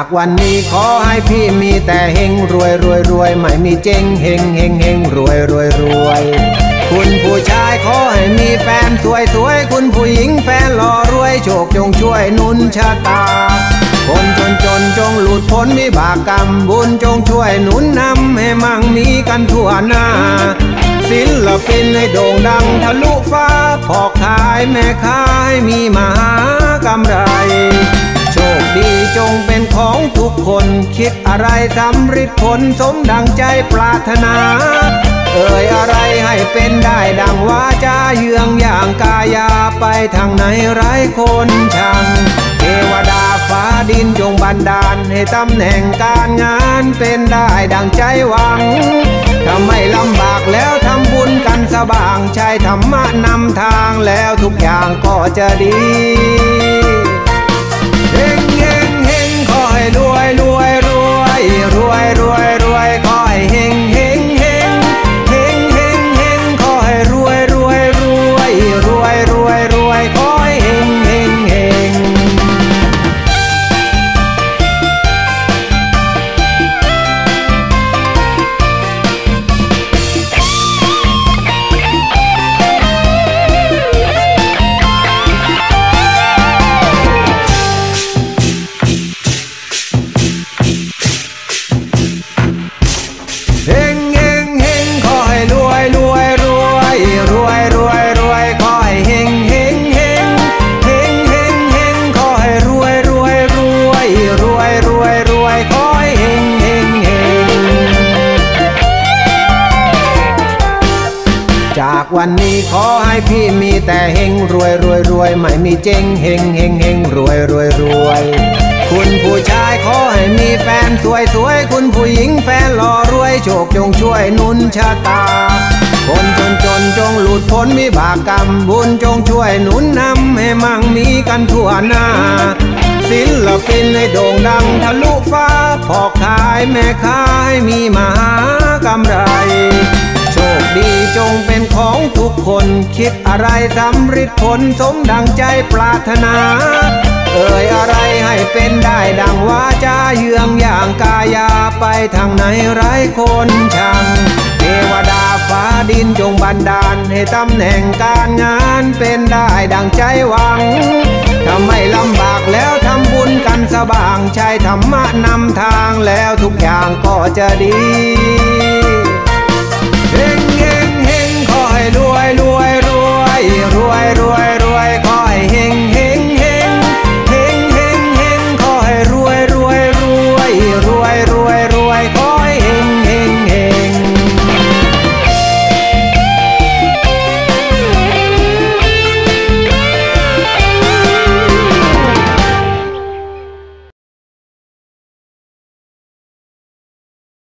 ากวันนี้ขอให้พี่มีแต่เฮงรวยรวยรวยไม่มีเจ๊งเฮงเฮงเฮงรวยรวยรวยคุณผู้ชายขอให้มีแฟนสวยสวยคุณผู้หญิงแฟนหล่อรวยโชคจงช่วยนุนชะตา คนจนจนจงหลุดพ้นวิบากกรรมบุญจงช่วยหนุนนำให้มั่งมีกันทั่วหน้าศิลปินให้โด่งดังทะลุฟ้าพอขายแม่ขายมีมา คนคิดอะไรสำร็จผลสมดังใจปรารถนา เอ่ยอะไรให้เป็นได้ดังว่าจะเยืองอย่างกายาไปทางไหนไร้คนชัง เทวดาฟ้าดินจงบันดาล ให้ตำแหน่งการงานเป็นได้ดังใจหวังถ้าไม่ลำบากแล้วทำบุญกันสบางใช้ธรรมะนำทางแล้วทุกอย่างก็จะดี จากวันนี้ขอให้พี่มีแต่เฮงรวยรวยรวยไม่มีเจ๊งเฮงเฮงเฮงรวยรวยรวยคุณผู้ชายขอให้มีแฟนสวยสวยคุณผู้หญิงแฟนหล่อรวยโชคจงช่วยนุนชะตา คนจนจนจงหลุดพ้นวิบากกรรมบุญจงช่วยหนุนนำให้มั่งมีกันทั่วหน้าศิลปินให้โด่งดังทะลุฟ้าพอขายแม่ขายมีมา คนคิดอะไรสำร็จผลสมดังใจปรารถนา เอ่ยอะไรให้เป็นได้ดังว่าจะเยืองอย่างกายาไปทางไหนไร้คนชังเทวดาฟ้าดินจงบันดาล ให้ตำแหน่งการงานเป็นได้ดังใจหวังถ้าไม่ลำบากแล้วทำบุญกันสบางใช้ธรรมะนำทางแล้วทุกอย่างก็จะดี